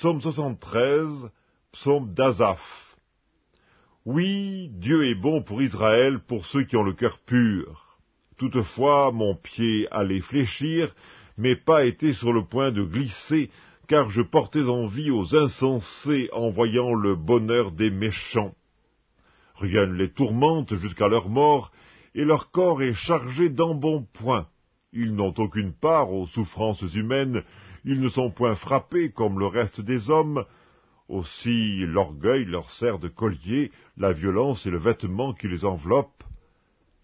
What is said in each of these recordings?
Psaume 73, psaume d'Azaph. Oui, Dieu est bon pour Israël, pour ceux qui ont le cœur pur. Toutefois, mon pied allait fléchir, mais pas été sur le point de glisser, car je portais envie aux insensés en voyant le bonheur des méchants. Rien ne les tourmente jusqu'à leur mort, et leur corps est chargé d'embonpoint. Ils n'ont aucune part aux souffrances humaines, ils ne sont point frappés comme le reste des hommes. Aussi l'orgueil leur sert de collier, la violence est le vêtement qui les enveloppe.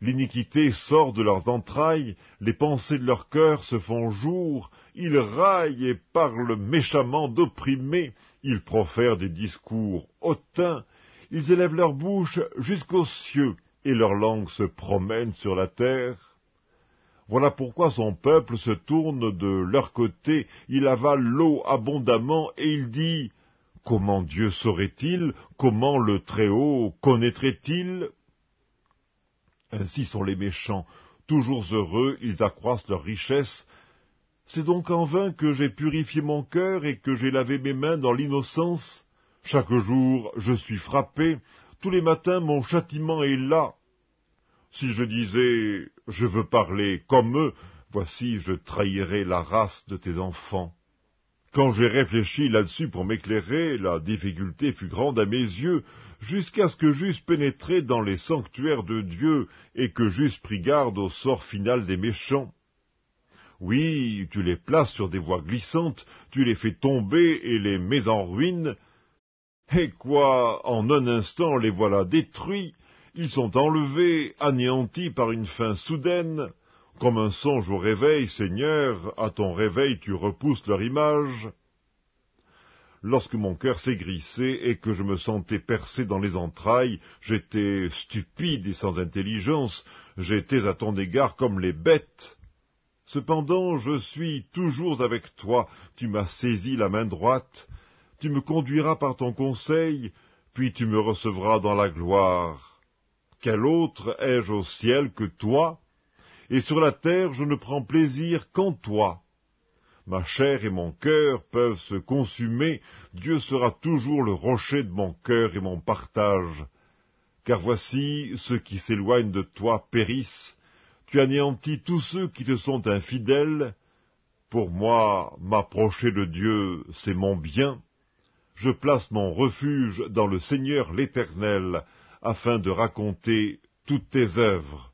L'iniquité sort de leurs entrailles, les pensées de leur cœur se font jour, ils raillent et parlent méchamment d'opprimés, ils profèrent des discours hautains, ils élèvent leur bouche jusqu'aux cieux, et leur langue se promène sur la terre. Voilà pourquoi son peuple se tourne de leur côté, il avale l'eau abondamment, et il dit Comment Dieu saurait-il? Comment le Très-Haut connaîtrait-il? Ainsi sont les méchants, toujours heureux, ils accroissent leur richesse. C'est donc en vain que j'ai purifié mon cœur et que j'ai lavé mes mains dans l'innocence. Chaque jour je suis frappé, tous les matins mon châtiment est là. Si je disais je veux parler comme eux, voici je trahirais la race de tes enfants. Quand j'ai réfléchi là-dessus pour m'éclairer, la difficulté fut grande à mes yeux, jusqu'à ce que j'eusse pénétré dans les sanctuaires de Dieu et que j'eusse pris garde au sort final des méchants. Oui, tu les places sur des voies glissantes, tu les fais tomber et les mets en ruine. Et quoi, en un instant les voilà détruits, ils sont enlevés, anéantis par une fin soudaine. Comme un songe au réveil, Seigneur, à ton réveil tu repousses leur image. Lorsque mon cœur s'aigrissait et que je me sentais percé dans les entrailles, j'étais stupide et sans intelligence, j'étais à ton égard comme les bêtes. Cependant, je suis toujours avec toi, tu m'as saisi la main droite, tu me conduiras par ton conseil, puis tu me recevras dans la gloire. Quel autre ai-je au ciel que toi Et sur la terre je ne prends plaisir qu'en toi. Ma chair et mon cœur peuvent se consumer, Dieu sera toujours le rocher de mon cœur et mon partage. Car voici, ceux qui s'éloignent de toi périssent, tu anéantis tous ceux qui te sont infidèles. Pour moi, m'approcher de Dieu, c'est mon bien. Je place mon refuge dans le Seigneur l'Éternel, afin de raconter toutes tes œuvres.